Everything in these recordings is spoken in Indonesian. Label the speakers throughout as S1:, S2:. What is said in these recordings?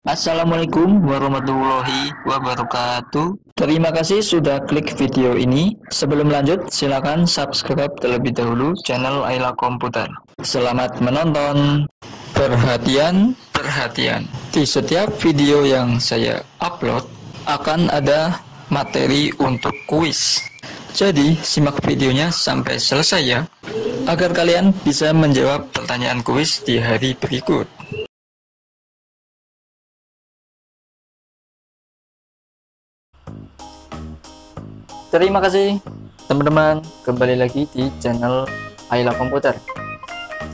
S1: Assalamualaikum warahmatullahi wabarakatuh. Terima kasih sudah klik video ini. Sebelum lanjut, silakan subscribe terlebih dahulu channel Ayla Komputer. Selamat menonton. Perhatian, perhatian. Di setiap video yang saya upload akan ada materi untuk kuis. Jadi, simak videonya sampai selesai ya, agar kalian bisa menjawab pertanyaan kuis di hari berikut. Terima kasih teman-teman. Kembali lagi di channel Ayla Komputer.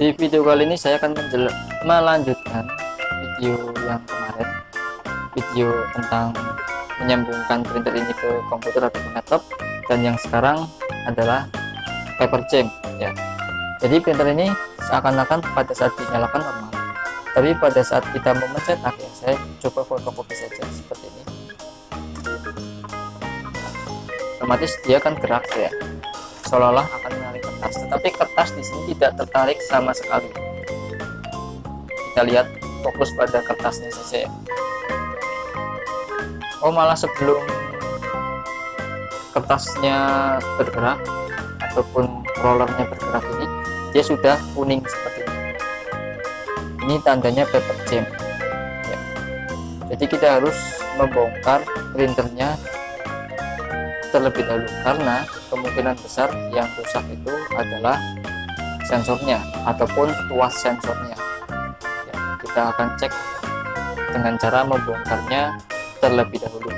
S1: Di video kali ini saya akan melanjutkan video yang kemarin. Video tentang menyambungkan printer ini ke komputer atau laptop. Dan yang sekarang adalah paper jam ya. Jadi printer ini seakan-akan pada saat dinyalakan normal. Tapi pada saat kita mau mencetak ya saya coba fotokopi saja seperti ini otomatis dia akan gerak ya. Seolah-olah akan menarik kertas. Tetapi kertas di sini tidak tertarik sama sekali. Kita lihat fokus pada kertasnya saja. Ya oh malah sebelum kertasnya bergerak ataupun rollernya bergerak ini dia sudah kuning seperti ini. Ini tandanya paper jam. Ya. jadi kita harus membongkar printernya terlebih dahulu karena kemungkinan besar yang rusak itu adalah sensornya ataupun tuas sensornya. Ya, kita akan cek dengan cara membongkarnya terlebih dahulu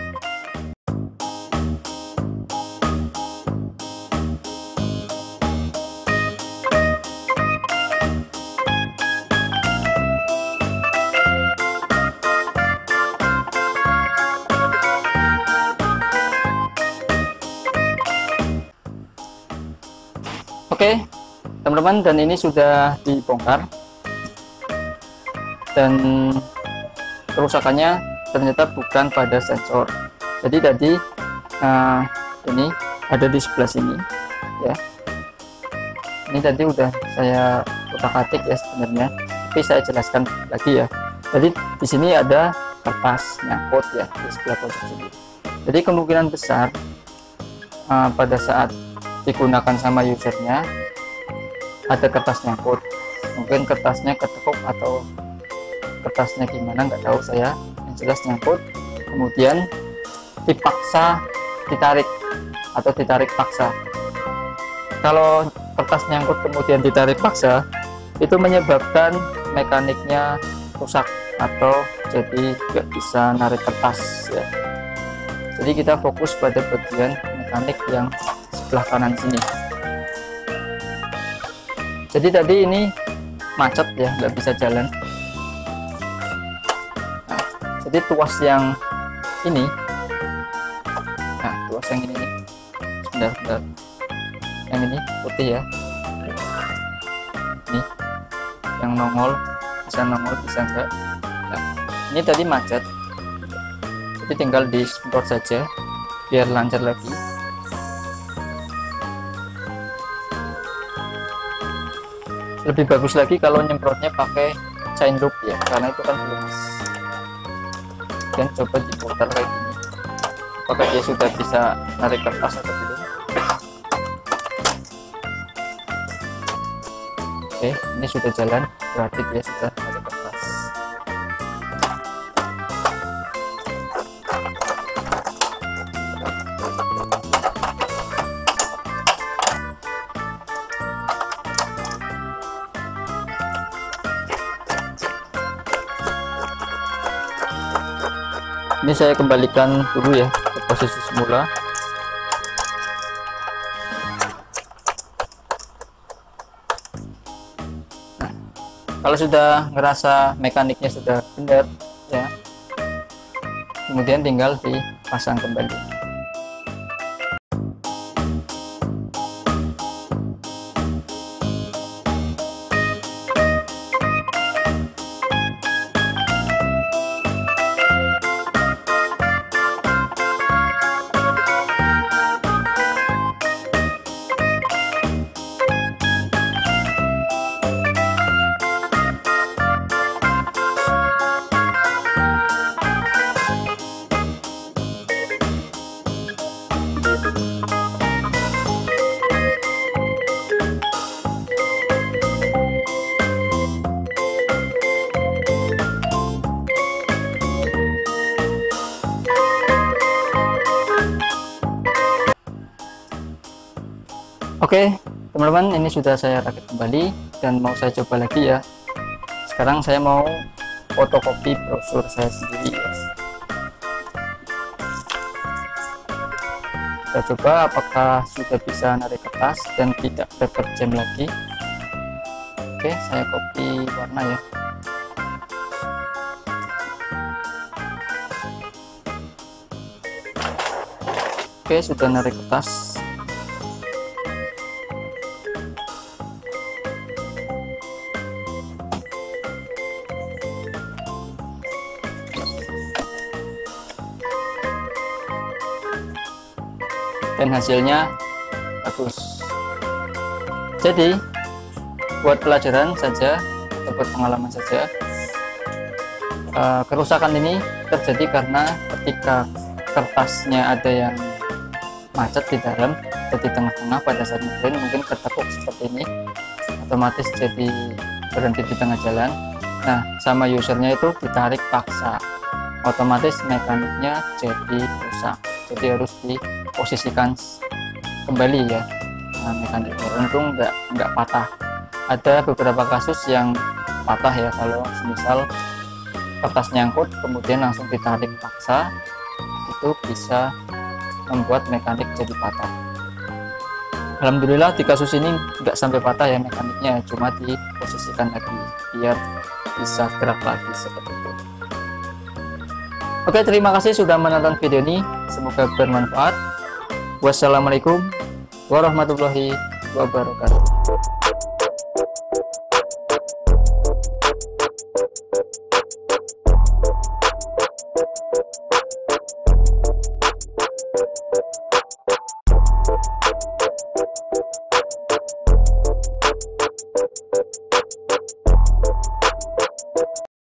S1: Oke, teman-teman, dan ini sudah dibongkar. Dan kerusakannya ternyata bukan pada sensor. Jadi tadi nah, ini ada di sebelah sini, ya. Ini tadi udah saya utak-atik ya sebenarnya, tapi saya jelaskan lagi ya. Jadi di sini ada kertas nyangkut ya di sebelah pojok sini. Jadi kemungkinan besar uh, pada saat digunakan sama usernya. Ada kertas nyangkut mungkin kertasnya ketekuk atau kertasnya gimana nggak tahu saya. Yang jelas nyangkut. Kemudian dipaksa ditarik atau ditarik paksa. Kalau kertas nyangkut kemudian ditarik paksa itu menyebabkan mekaniknya rusak atau jadi nggak bisa narik kertas ya. Jadi kita fokus pada bagian mekanik yang sebelah kanan sini. Jadi tadi ini macet ya nggak bisa jalan. Nah, jadi tuas yang ini nah tuas yang ini nih. Sebentar, yang ini putih ya. Ini yang nongol bisa nongol bisa enggak. Nah, ini tadi macet. Jadi tinggal di saja biar lancar lagi lebih bagus lagi kalau nyemprotnya pakai chain loop ya karena itu kan luas. Dan coba diputar kayak gini. Apakah dia sudah bisa narik kertas atau belum? Oke ini sudah jalan berarti dia sudah narik kertas ini saya kembalikan dulu ya ke posisi semula. Nah, kalau sudah ngerasa mekaniknya sudah benar ya kemudian tinggal dipasang kembali Oke, teman-teman, ini sudah saya rakit kembali dan mau saya coba lagi ya. Sekarang saya mau fotokopi brosur saya sendiri. Kita coba apakah sudah bisa narik kertas dan tidak paper jam lagi. Oke, saya copy warna ya. Oke, sudah narik kertas. Dan hasilnya bagus. Jadi, buat pelajaran saja atau buat pengalaman saja, eh, kerusakan ini terjadi karena ketika kertasnya ada yang macet di dalam atau di tengah-tengah pada saat ngeprint mungkin ketekuk seperti ini otomatis jadi berhenti di tengah jalan nah sama usernya itu ditarik paksa otomatis mekaniknya jadi rusak jadi harus diposisikan kembali ya. Nah, mekaniknya untung nggak nggak patah. Ada beberapa kasus yang patah ya. Kalau misal kertas nyangkut kemudian langsung ditarik paksa itu bisa membuat mekanik jadi patah. Alhamdulillah di kasus ini nggak sampai patah ya mekaniknya. Cuma diposisikan lagi biar bisa gerak lagi seperti Oke terima kasih sudah menonton video ini. Semoga bermanfaat. Wassalamualaikum warahmatullahi wabarakatuh